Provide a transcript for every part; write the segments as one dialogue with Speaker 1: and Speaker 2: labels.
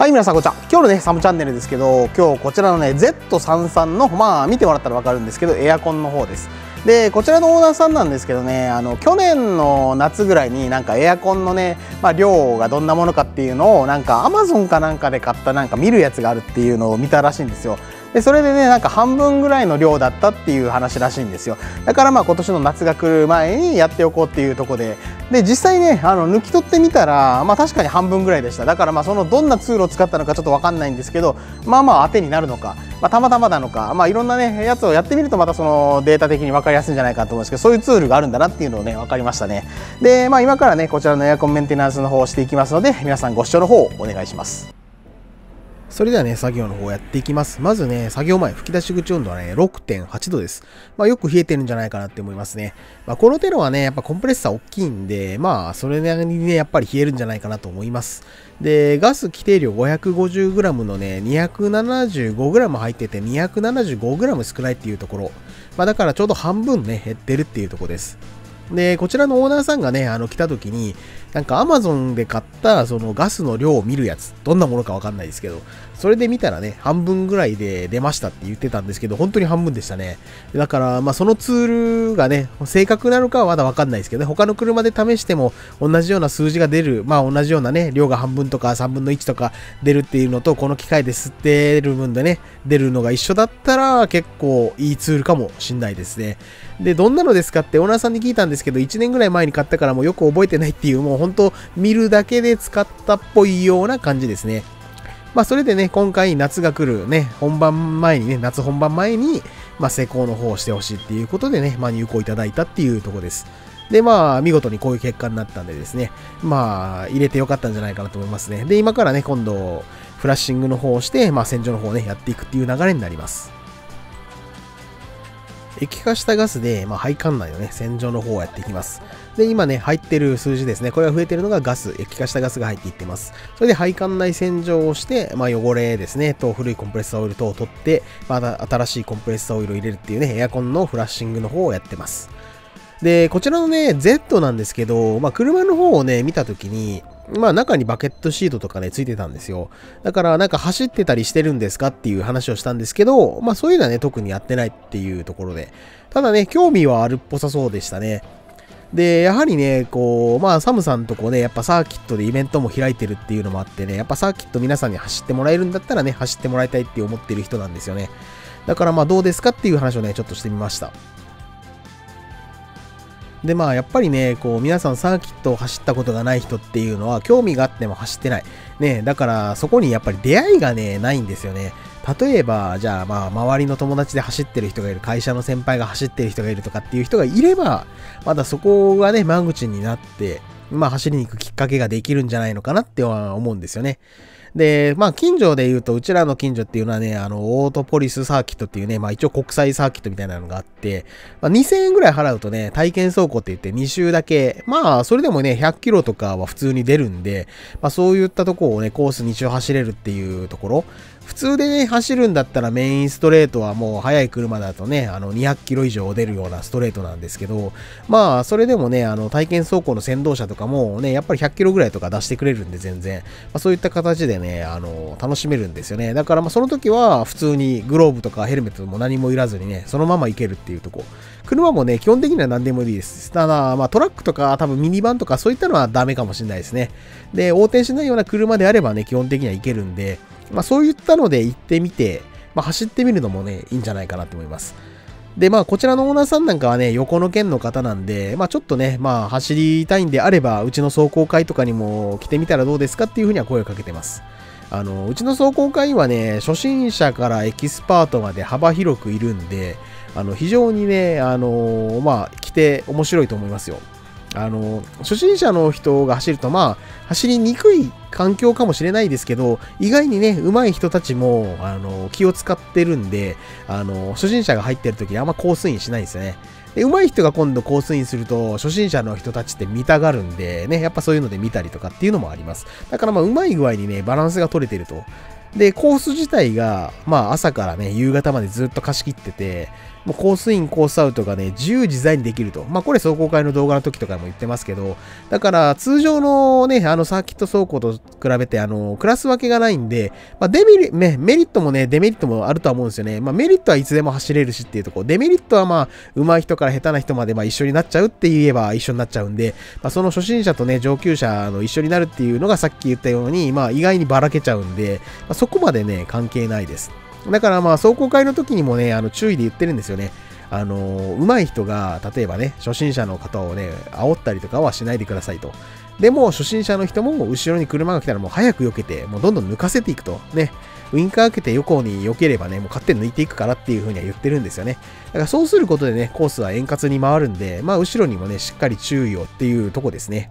Speaker 1: はい皆さんこんにちは。今日のねサムチャンネルですけど今日こちらのね Z33 のまあ見てもらったら分かるんですけどエアコンの方です。でこちらのオーナーさんなんですけどねあの去年の夏ぐらいになんかエアコンのね、まあ、量がどんなものかっていうのをなんかアマゾンかなんかで買ったなんか見るやつがあるっていうのを見たらしいんですよ。でそれでねなんか半分ぐらいの量だったっていう話らしいんですよ。だからまあ今年の夏が来る前にやっておこうっていうとこで。で実際ねあの抜き取ってみたらまあ確かに半分ぐらいでした。だからまあそのどんなツールを使ったのかちょっと分かんないんですけどまあまあ当てになるのか、まあ、たまたまなのかまあいろんなねやつをやってみるとまたそのデータ的に分かりやすいんじゃないかと思うんですけどそういうツールがあるんだなっていうのをね分かりましたね。でまあ今からねこちらのエアコンメンテナンスの方をしていきますので皆さんご視聴の方お願いします。それではね、作業の方やっていきます。まずね、作業前、吹き出し口温度はね、6.8度です。まあ、よく冷えてるんじゃないかなって思いますね。まあ、このテロはね、やっぱコンプレッサー大きいんで、まあ、それなりにね、やっぱり冷えるんじゃないかなと思います。で、ガス規定量 550g のね、275g 入ってて 275g 少ないっていうところ。まあ、だからちょうど半分ね、減ってるっていうところです。で、こちらのオーナーさんがね、あの、来た時に、なんか Amazon で買ったそのガスの量を見るやつ、どんなものかわかんないですけど、それで見たらね、半分ぐらいで出ましたって言ってたんですけど、本当に半分でしたね。だから、まあそのツールがね、正確なのかはまだわかんないですけどね、他の車で試しても同じような数字が出る、まあ同じようなね、量が半分とか3分の1とか出るっていうのと、この機械で吸ってる分でね、出るのが一緒だったら結構いいツールかもしんないですね。で、どんなのですかってオーナーさんに聞いたんですけど、1年ぐらい前に買ったからもうよく覚えてないっていう、もう本当見るだけで使ったっぽいような感じですね。まあ、それでね、今回夏が来るね、本番前にね、夏本番前に、まあ、施工の方をしてほしいっていうことでね、まあ、入稿いただいたっていうとこです。で、まあ、見事にこういう結果になったんでですね、まあ、入れてよかったんじゃないかなと思いますね。で、今からね、今度、フラッシングの方をして、まあ、洗浄の方をね、やっていくっていう流れになります。液化したガスで、まあ、配管内のね、洗浄の方をやっていきます。で、今ね、入ってる数字ですね。これが増えてるのがガス、液化したガスが入っていってます。それで配管内洗浄をして、まあ、汚れですね、と古いコンプレッサーオイル等を取って、また新しいコンプレッサーオイルを入れるっていうね、エアコンのフラッシングの方をやってます。で、こちらのね、Z なんですけど、まあ、車の方をね、見たときに、まあ中にバケットシートとかね、ついてたんですよ。だからなんか走ってたりしてるんですかっていう話をしたんですけど、まあそういうのはね、特にやってないっていうところで。ただね、興味はあるっぽさそうでしたね。で、やはりね、こう、まあ、サムさんとこね、やっぱサーキットでイベントも開いてるっていうのもあってね、やっぱサーキット皆さんに走ってもらえるんだったらね、走ってもらいたいって思ってる人なんですよね。だからまあ、どうですかっていう話をね、ちょっとしてみました。でまあやっぱりね、こう皆さんサーキットを走ったことがない人っていうのは興味があっても走ってない。ね、だからそこにやっぱり出会いがね、ないんですよね。例えば、じゃあまあ周りの友達で走ってる人がいる、会社の先輩が走ってる人がいるとかっていう人がいれば、まだそこがね、間口になって、まあ走りに行くきっかけができるんじゃないのかなっては思うんですよね。で、まあ、近所で言うと、うちらの近所っていうのはね、あの、オートポリスサーキットっていうね、まあ一応国際サーキットみたいなのがあって、まあ、2000円ぐらい払うとね、体験走行って言って2周だけ、まあ、それでもね、100キロとかは普通に出るんで、まあそういったとこをね、コース2周走れるっていうところ、普通でね、走るんだったらメインストレートはもう速い車だとね、あの200キロ以上出るようなストレートなんですけど、まあそれでもね、あの体験走行の先導車とかもね、やっぱり100キロぐらいとか出してくれるんで全然、まあ、そういった形でね、あの楽しめるんですよね。だからまあその時は普通にグローブとかヘルメットも何もいらずにね、そのまま行けるっていうとこ。車もね、基本的には何でもいいです。ただ、まあトラックとか多分ミニバンとかそういったのはダメかもしれないですね。で、横転しないような車であればね、基本的には行けるんで、まあそういったので行ってみて、まあ走ってみるのもね、いいんじゃないかなと思います。で、まあ、こちらのオーナーさんなんかはね、横の県の方なんで、まあ、ちょっとね、まあ、走りたいんであれば、うちの壮行会とかにも来てみたらどうですかっていうふうには声をかけてます。あの、うちの壮行会はね、初心者からエキスパートまで幅広くいるんで、あの、非常にね、あの、まあ、来て面白いと思いますよ。あの、初心者の人が走ると、まあ、走りにくい環境かもしれないですけど、意外にね、上手い人たちも、あの、気を使ってるんで、あの、初心者が入ってる時にあんまコースインしないんですよね。で、上手い人が今度コースインすると、初心者の人たちって見たがるんで、ね、やっぱそういうので見たりとかっていうのもあります。だからまあ、上手い具合にね、バランスが取れてると。で、コース自体が、まあ、朝からね、夕方までずっと貸し切ってて、もうコースイン、コースアウトがね、自由自在にできると。まあこれ走行会の動画の時とかも言ってますけど、だから通常のね、あのサーキット走行と比べて、あの、クラス分けがないんで、まあ、デメリ、メメリットもね、デメリットもあるとは思うんですよね。まあ、メリットはいつでも走れるしっていうとこ、デメリットはまあ、上手い人から下手な人までまあ一緒になっちゃうって言えば一緒になっちゃうんで、まあ、その初心者とね、上級者の一緒になるっていうのがさっき言ったように、まあ、意外にばらけちゃうんで、まあ、そこまでね、関係ないです。だからまあ、走行会の時にもね、あの注意で言ってるんですよね。あの上手い人が、例えばね、初心者の方をね、煽ったりとかはしないでくださいと。でも、初心者の人も後ろに車が来たらもう早く避けて、もうどんどん抜かせていくと。ね。ウインカー開けて横に避ければね、もう勝手に抜いていくからっていう風には言ってるんですよね。だからそうすることでね、コースは円滑に回るんで、まあ後ろにもね、しっかり注意をっていうとこですね。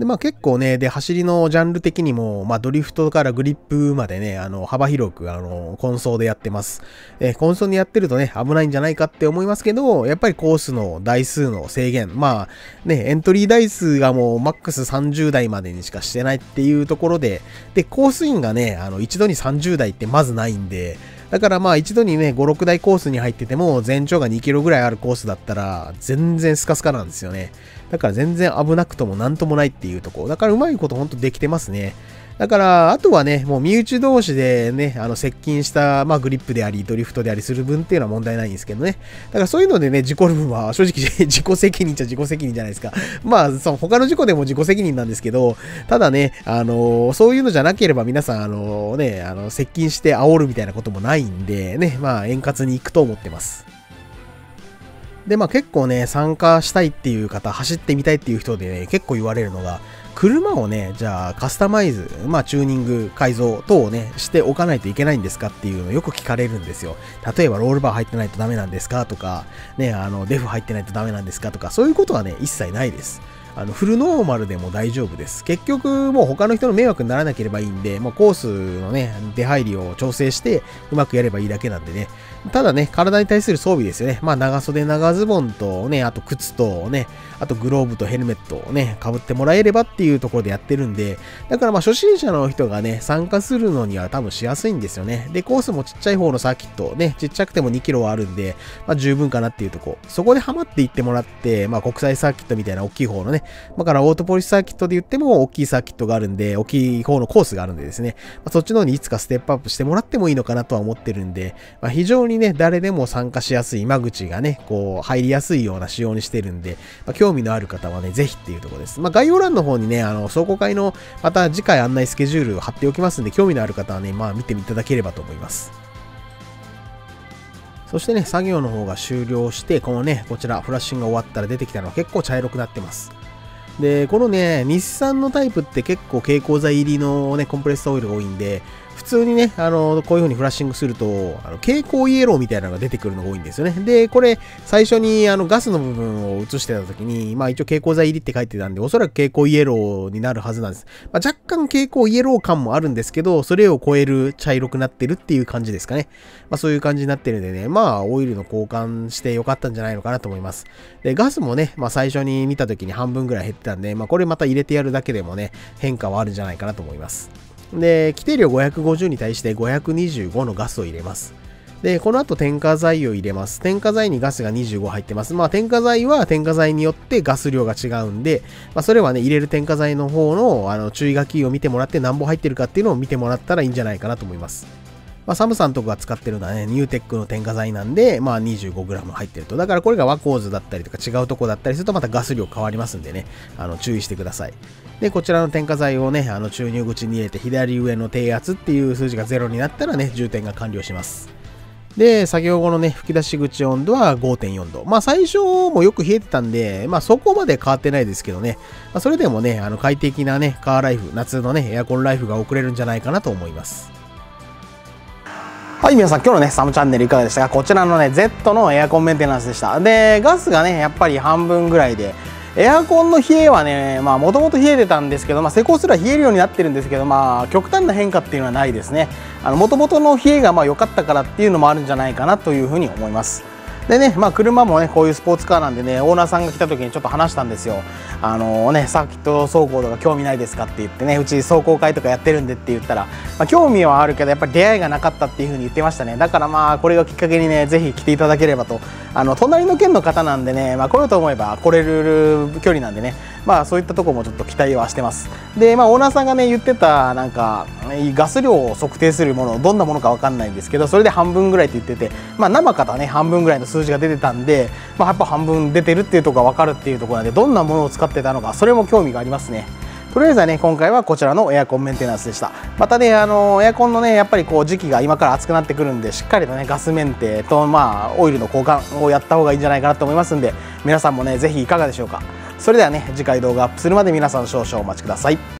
Speaker 1: で、まあ結構ね、で、走りのジャンル的にも、まあドリフトからグリップまでね、あの、幅広く、あの、コンソーでやってます。えコンソーでやってるとね、危ないんじゃないかって思いますけど、やっぱりコースの台数の制限、まあね、エントリー台数がもうマックス30台までにしかしてないっていうところで、で、コースインがね、あの、一度に30台ってまずないんで、だからまあ一度にね、5、6台コースに入ってても、全長が2キロぐらいあるコースだったら、全然スカスカなんですよね。だから全然危なくともなんともないっていうとこ。だからうまいことほんとできてますね。だから、あとはね、もう身内同士でね、あの、接近した、まあ、グリップであり、ドリフトでありする分っていうのは問題ないんですけどね。だからそういうのでね、事故る分は、正直 自己責任っちゃ自己責任じゃないですか。まあ、その他の事故でも自己責任なんですけど、ただね、あのー、そういうのじゃなければ皆さん、あのー、ね、あの、接近して煽るみたいなこともないんで、ね、まあ、円滑に行くと思ってます。で、まあ結構ね、参加したいっていう方、走ってみたいっていう人でね、結構言われるのが、車をね、じゃあカスタマイズ、まあチューニング、改造等をね、しておかないといけないんですかっていうのをよく聞かれるんですよ。例えばロールバー入ってないとダメなんですかとか、ね、あの、デフ入ってないとダメなんですかとか、そういうことはね、一切ないです。あのフルノーマルでも大丈夫です。結局、もう他の人の迷惑にならなければいいんで、もうコースのね、出入りを調整して、うまくやればいいだけなんでね。ただね、体に対する装備ですよね。まあ、長袖長ズボンとね、あと靴とね、あとグローブとヘルメットをね、被ってもらえればっていうところでやってるんで、だからまあ初心者の人がね、参加するのには多分しやすいんですよね。で、コースもちっちゃい方のサーキット、ね、ちっちゃくても2キロはあるんで、まあ十分かなっていうとこ。そこでハマっていってもらって、まあ国際サーキットみたいな大きい方のね、だからオートポリスサーキットで言っても大きいサーキットがあるんで、大きい方のコースがあるんでですね、まあ、そっちの方にいつかステップアップしてもらってもいいのかなとは思ってるんで、まあ、非常にね、誰でも参加しやすい、間口がね、こう、入りやすいような仕様にしてるんで、まあ、興味のある方はね、ぜひっていうところです。まあ、概要欄の方にね、あの、壮行会の、また次回案内スケジュールを貼っておきますんで、興味のある方はね、まあ、見ていただければと思います。そしてね、作業の方が終了して、このね、こちら、フラッシュが終わったら出てきたのは結構茶色くなってます。で、このね、日産のタイプって結構蛍光剤入りのね、コンプレッサーオイルが多いんで、普通にね、あの、こういう風にフラッシングすると、あの蛍光イエローみたいなのが出てくるのが多いんですよね。で、これ、最初にあのガスの部分を映してた時に、まあ一応蛍光剤入りって書いてたんで、おそらく蛍光イエローになるはずなんです。まあ、若干蛍光イエロー感もあるんですけど、それを超える茶色くなってるっていう感じですかね。まあそういう感じになってるんでね、まあオイルの交換してよかったんじゃないのかなと思います。で、ガスもね、まあ最初に見た時に半分ぐらい減ってたんで、まあこれまた入れてやるだけでもね、変化はあるんじゃないかなと思います。で、規定量550に対して525のガスを入れます。で、この後添加剤を入れます。添加剤にガスが25入ってます。まあ、添加剤は添加剤によってガス量が違うんで、まあ、それはね、入れる添加剤の方のあの注意書きを見てもらって何本入ってるかっていうのを見てもらったらいいんじゃないかなと思います。まあ、サムさんとかが使ってるのはね、ニューテックの添加剤なんで、まあ 25g 入ってると。だからこれがワコーズだったりとか違うとこだったりするとまたガス量変わりますんでね、あの注意してください。で、こちらの添加剤をね、あの注入口に入れて左上の低圧っていう数字が0になったらね、充填が完了します。で、作業後のね、吹き出し口温度は5.4度。まあ最初もよく冷えてたんで、まあそこまで変わってないですけどね、まあ、それでもね、あの快適なね、カーライフ、夏のね、エアコンライフが送れるんじゃないかなと思います。はい、皆さん、今日のね、サムチャンネルいかがでしたか？こちらのね、Z のエアコンメンテナンスでした。で、ガスがね、やっぱり半分ぐらいで、エアコンの冷えはね、まあもともと冷えてたんですけど、まあ施工すら冷えるようになってるんですけど、まあ極端な変化っていうのはないですね。もともとの冷えがまあ良かったからっていうのもあるんじゃないかなというふうに思います。でね、まあ、車もねこういうスポーツカーなんでねオーナーさんが来た時にちょっと話したんですよ。あの、ねサーキット走行とか興味ないですかって言ってねうち走行会とかやってるんでって言ったら、まあ、興味はあるけどやっぱり出会いがなかったっていう風に言ってましたね。だからまあこれがきっかけにねぜひ来ていただければと。あの隣の県の方なんでね、まあ、来ようと思えば来れる距離なんでねまあそういったところもちょっと期待はしてます。でまあオーナーさんがね言ってたなんかガス量を測定するものどんなものか分かんないんですけどそれで半分ぐらいって言っててまあ生からね半分ぐらいの数字が出てたんでまあやっぱ半分出てるっていうところが分かるっていうところなんでどんなものを使ってたのかそれも興味がありますね。とりあえずはね今回はこちらのエアコンメンテナンスでした。またねあのエアコンのねやっぱりこう時期が今から暑くなってくるんでしっかりとねガスメンテとまあオイルの交換をやった方がいいんじゃないかなと思いますんで皆さんもね是非いかがでしょうか。それではね次回動画アップするまで皆さん少々お待ちください。